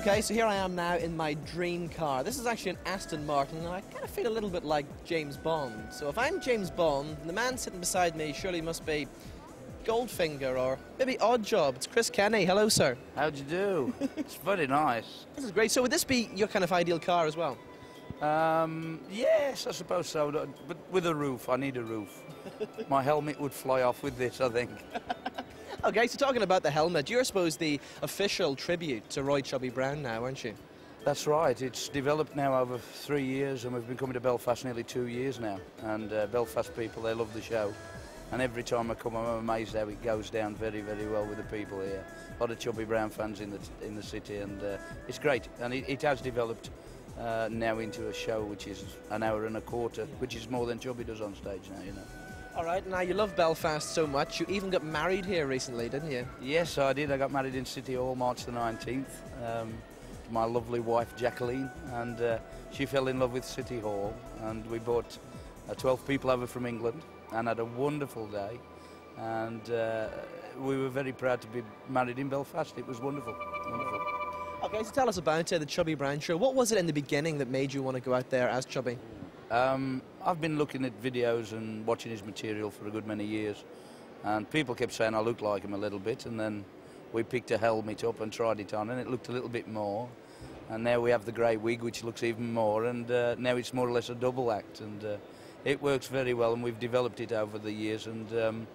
Okay, so here I am now in my dream car. This is actually an Aston Martin, and I kind of feel a little bit like James Bond. So if I'm James Bond, the man sitting beside me surely must be Goldfinger or maybe Oddjob. It's Kris Kenny. Hello, sir. How'd you do? it's very nice. This is great. So would this be your kind of ideal car as well? Um, yes, I suppose so, but with a roof. I need a roof. My helmet would fly off with this, I think. Okay, so talking about the helmet, you're, I suppose, the official tribute to Roy Chubby Brown now, aren't you? That's right. It's developed now over three years, and we've been coming to Belfast nearly two years now. And uh, Belfast people, they love the show. And every time I come, I'm amazed how it goes down very, very well with the people here. A lot of Chubby Brown fans in the in the city, and uh, it's great. And it, it has developed uh, now into a show which is an hour and a quarter, which is more than Chubby does on stage now, you know. All right, now you love Belfast so much, you even got married here recently, didn't you? Yes, I did. I got married in City Hall March the 19th. Um, my lovely wife Jacqueline, and uh, she fell in love with City Hall, and we brought uh, 12 people over from England and had a wonderful day. And uh, we were very proud to be married in Belfast. It was wonderful, wonderful. Okay, so tell us about uh, the Chubby Brown show. What was it in the beginning that made you want to go out there as Chubby? Um, I've been looking at videos and watching his material for a good many years, and people kept saying I look like him a little bit, and then we picked a helmet up and tried it on, and it looked a little bit more. And now we have the grey wig, which looks even more, and uh, now it's more or less a double act, and uh, it works very well, and we've developed it over the years, and um,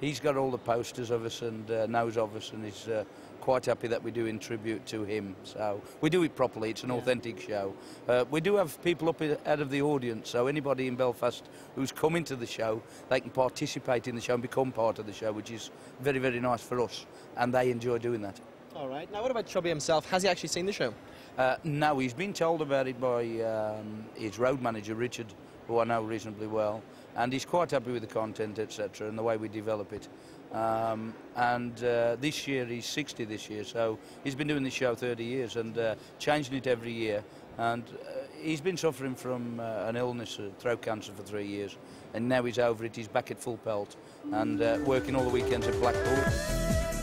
he's got all the posters of us and uh, knows of us, and he's uh, quite happy that we're doing tribute to him. So we do it properly. It's an yeah. authentic show. Uh, we do have people up out of the audience, so anybody in Belfast who's coming to the show, they can participate in the show and become part of the show, which is very, very nice for us, and they enjoy doing that. All right. Now, what about Chubby himself? Has he actually seen the show? Uh, no, he's been told about it by um, his road manager, Richard, who I know reasonably well, and he's quite happy with the content, etc., and the way we develop it. Um, and uh, this year, he's 60 this year, so he's been doing this show 30 years and uh, changing it every year. And uh, he's been suffering from uh, an illness, uh, throat cancer, for three years, and now he's over it. He's back at full pelt and uh, working all the weekends at Blackpool.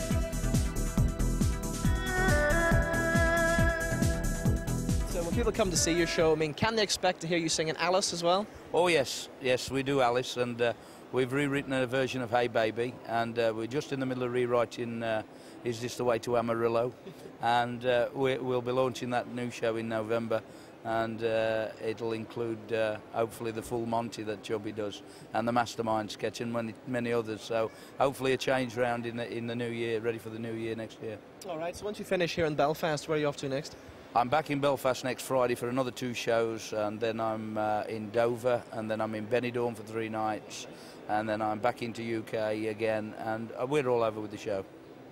People come to see your show, I mean, can they expect to hear you singing Alice as well? Oh yes, yes, we do Alice, and uh, we've rewritten a version of Hey Baby, and uh, we're just in the middle of rewriting uh, Is This the Way to Amarillo, and uh, we, will be launching that new show in November, and uh, it'll include uh, hopefully the full Monty that Chubby does, and the Mastermind sketch, and many, many others. So hopefully a change round in the, in the new year, ready for the new year next year. All right. So once you finish here in Belfast, where are you off to next? I'm back in Belfast next Friday for another two shows, and then I'm uh, in Dover, and then I'm in Benidorm for three nights, and then I'm back into UK again, and uh, we're all over with the show.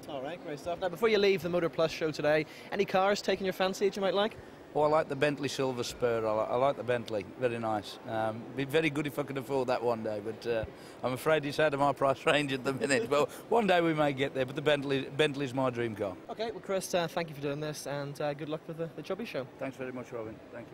All right, great stuff. Now, before you leave the Motor Plus show today, any cars taking your fancy that you might like? Oh, I like the Bentley Silver Spur. I like, I like the Bentley. Very nice. Um, be very good if I could afford that one day, but uh, I'm afraid it's out of my price range at the minute. but one day we may get there. But the Bentley Bentley's my dream car. Okay, well, Kris, uh, thank you for doing this, and uh, good luck with the, the Chubby Show. Thanks very much, Robin. Thank you.